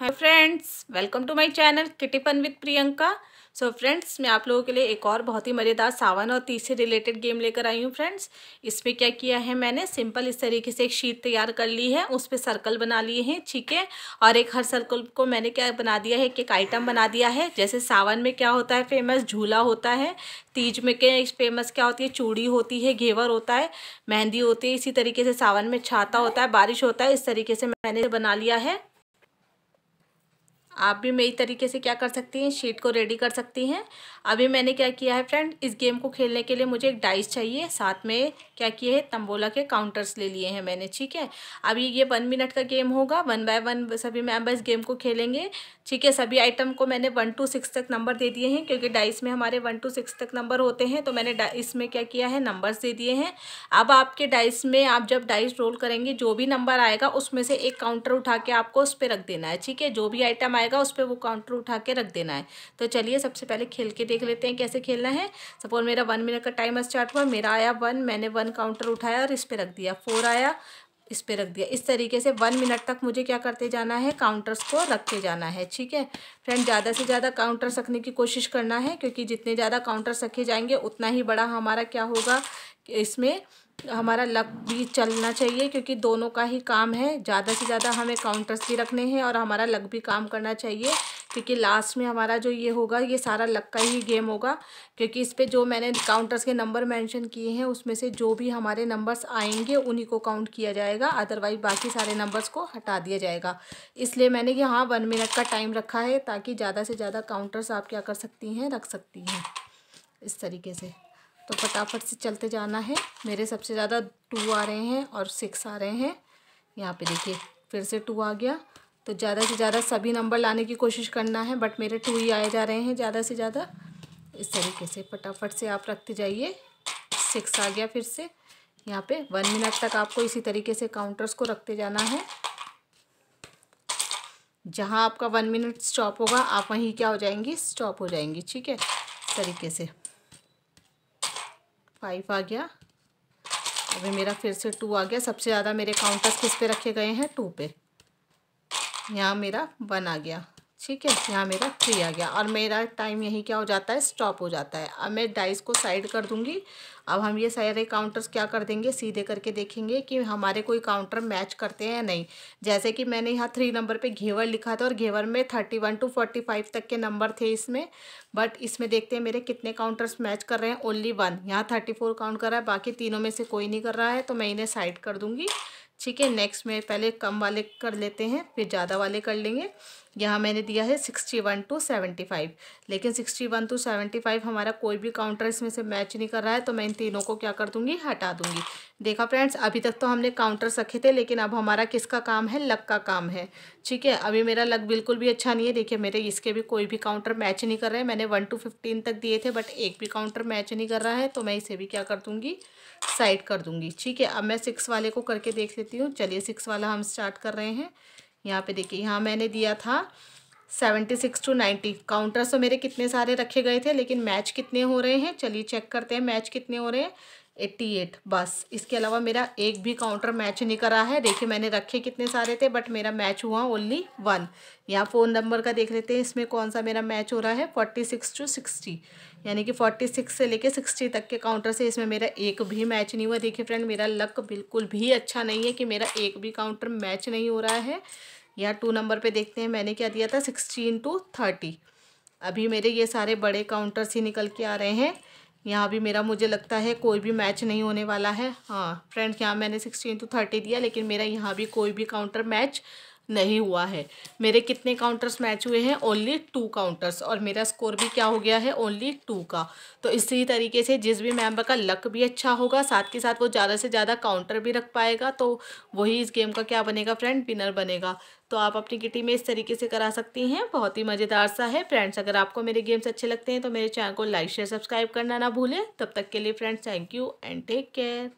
Hi friends welcome to my channel किटीपन with Priyanka so friends मैं आप लोगों के लिए एक और बहुत ही मज़ेदार सावन और तीस से रिलेटेड गेम लेकर आई हूँ फ्रेंड्स इसमें क्या किया है मैंने? सिंपल इस तरीके से एक शीट तैयार कर ली है, उस पर सर्कल बना लिए हैं, ठीक है? और एक हर सर्कल को मैंने क्या बना दिया है? एक आइटम बना दिया है। जैसे सावन में क्या होता है फ़ेमस झूला होता है, तीज में क्या फ़ेमस क्या होती है, चूड़ी होती है, घेवर होता है, मेहंदी होती है, इसी तरीके से सावन में छाता होता है, बारिश होता है, इस तरीके से मैंने बना लिया है। आप भी मेरी तरीके से क्या कर सकती हैं? शीट को रेडी कर सकती हैं? अभी मैंने क्या किया है फ्रेंड इस गेम को खेलने के लिए मुझे एक डाइस चाहिए। साथ में क्या किए है? तंबोला के काउंटर्स ले लिए हैं मैंने, ठीक है? अभी ये वन मिनट का गेम होगा। वन बाय वन सभी मेंबर इस गेम को खेलेंगे। ठीक है, सभी आइटम को मैंने वन टू सिक्स तक नंबर दे दिए हैं, क्योंकि डाइस में हमारे वन टू सिक्स तक नंबर होते हैं तो मैंने इसमें क्या किया है? नंबर्स दे दिए हैं। अब आपके डाइस में आप जब डाइस रोल करेंगे, जो भी नंबर आएगा, उसमें से एक काउंटर उठा के आपको उस पर रख देना है, ठीक है? जो भी आइटम आएगा, उस पर वो काउंटर उठा के रख देना है। तो चलिए, सबसे पहले खेल के देख लेते हैं कैसे खेलना है। सपोज़ मेरा वन मिनट का टाइम स्टार्ट हुआ, मेरा आया वन मैंने वन काउंटर उठाया और इस पर रख दिया। फोर आया, इस पर रख दिया। इस तरीके से वन मिनट तक मुझे क्या करते जाना है काउंटर्स को रखते जाना है, ठीक है? फ्रेंड ज़्यादा से ज़्यादा काउंटर्स रखने की कोशिश करना है, क्योंकि जितने ज़्यादा काउंटर्स रखे जाएँगे, उतना ही बड़ा हमारा क्या होगा, इसमें हमारा लक भी चलना चाहिए, क्योंकि दोनों का ही काम है। ज़्यादा से ज़्यादा हमें काउंटर्स भी रखने हैं और हमारा लक भी काम करना चाहिए। क्योंकि लास्ट में हमारा जो ये होगा, ये सारा लक का ही गेम होगा, क्योंकि इस पर जो मैंने काउंटर्स के नंबर मेंशन किए हैं, उसमें से जो भी हमारे नंबर्स आएँगे, उन्हीं को काउंट किया जाएगा अदरवाइज़ बाकी सारे नंबर्स को हटा दिया जाएगा। इसलिए मैंने यहाँ वन मिनट का टाइम रखा है, ताकि ज़्यादा से ज़्यादा काउंटर्स आप क्या कर सकती हैं, रख सकती हैं, इस तरीके से। तो फटाफट से चलते जाना है। मेरे सबसे ज़्यादा टू आ रहे हैं और सिक्स आ रहे हैं। यहाँ पे देखिए, फिर से टू आ गया। तो ज़्यादा से ज़्यादा सभी नंबर लाने की कोशिश करना है बट मेरे टू ही आए जा रहे हैं ज़्यादा से ज़्यादा। इस तरीके से फटाफट से आप रखते जाइए। सिक्स आ गया फिर से। यहाँ पे वन मिनट तक आपको इसी तरीके से काउंटर्स को रखते जाना है। जहाँ आपका वन मिनट स्टॉप होगा, आप वहीं क्या हो जाएँगी? स्टॉप हो जाएँगी, ठीक है? इस तरीके से। फाइव आ गया। अभी मेरा फिर से टू आ गया। सबसे ज़्यादा मेरे काउंटर्स किस पे रखे गए हैं? टू पे। यहाँ मेरा वन आ गया। ठीक है? यहाँ मेरा थ्री आ गया। और मेरा टाइम यही क्या हो जाता है? स्टॉप हो जाता है। अब मैं डाइस को साइड कर दूँगी। अब हम ये सारे काउंटर्स क्या कर देंगे? सीधे करके देखेंगे कि हमारे कोई काउंटर मैच करते हैं या नहीं। जैसे कि मैंने यहाँ थ्री नंबर पे घेवर लिखा था और घेवर में thirty one two forty five तक के नंबर थे इसमें। बट इसमें देखते हैं मेरे कितने काउंटर्स मैच कर रहे हैं? ओनली वन यहाँ थर्टी फोर काउंट कर रहा है। बाकी तीनों में से कोई नहीं कर रहा है। तो मैं इन्हें साइड कर दूँगी। ठीक है नेक्स्ट में पहले कम वाले कर लेते हैं, फिर ज़्यादा वाले कर लेंगे। यहाँ मैंने दिया है sixty one two seventy five. लेकिन sixty one two seventy five हमारा कोई भी काउंटर इसमें से मैच नहीं कर रहा है तो मैं इन तीनों को क्या कर दूँगी? हटा दूँगी। देखा फ्रेंड्स अभी तक तो हमने काउंटर्स रखे थे, लेकिन अब हमारा किसका काम है? लक का काम है। ठीक है, अभी मेरा लक बिल्कुल भी अच्छा नहीं है। देखिए, मेरे इसके भी कोई भी काउंटर मैच नहीं कर रहे हैं। मैंने वन टू फिफ्टीन तक दिए थे बट एक भी काउंटर मैच नहीं कर रहा है तो मैं इसे भी क्या कर दूँगी? साइड कर दूँगी। ठीक है, अब मैं सिक्स वाले को करके देख लेती हूँ। चलिए सिक्स वाला हम स्टार्ट कर रहे हैं। यहाँ पे देखिए, यहाँ मैंने दिया था seventy six two ninety counters तो मेरे कितने सारे रखे गए थे, लेकिन मैच कितने हो रहे हैं? चलिए चेक करते हैं मैच कितने हो रहे हैं? एट्टी एट, बस। इसके अलावा मेरा एक भी काउंटर मैच नहीं करा है। देखिए, मैंने रखे कितने सारे थे, बट मेरा मैच हुआ ओनली वन यहाँ फ़ोन नंबर का देख लेते हैं, इसमें कौन सा मेरा मैच हो रहा है? फोर्टी सिक्स टू सिक्सटी यानी कि फोर्टी सिक्स से लेके सिक्सटी तक के काउंटर से इसमें मेरा एक भी मैच नहीं हुआ। देखिए फ्रेंड मेरा लक बिल्कुल भी अच्छा नहीं है कि मेरा एक भी काउंटर मैच नहीं हो रहा है। यहाँ टू नंबर पर देखते हैं, मैंने क्या दिया था? सिक्सटीन टू थर्टी अभी मेरे ये सारे बड़े काउंटर्स ही निकल के आ रहे हैं। यहाँ भी मेरा, मुझे लगता है कोई भी मैच नहीं होने वाला है। हाँ फ्रेंड्स यहाँ मैंने सिक्सटीन टू थर्टी दिया, लेकिन मेरा यहाँ भी कोई भी काउंटर मैच नहीं हुआ है। मेरे कितने काउंटर्स मैच हुए हैं? ओनली टू काउंटर्स और मेरा स्कोर भी क्या हो गया है? ओनली टू का। तो इसी तरीके से जिस भी मेंबर का लक भी अच्छा होगा, साथ के साथ वो ज़्यादा से ज़्यादा काउंटर भी रख पाएगा तो वही इस गेम का क्या बनेगा फ्रेंड विनर बनेगा। तो आप अपनी किटी में इस तरीके से करा सकती हैं। बहुत ही मज़ेदार सा है। फ्रेंड्स अगर आपको मेरे गेम्स अच्छे लगते हैं तो मेरे चैनल को लाइक शेयर सब्सक्राइब करना ना भूलें। तब तक के लिए friends thank you and take care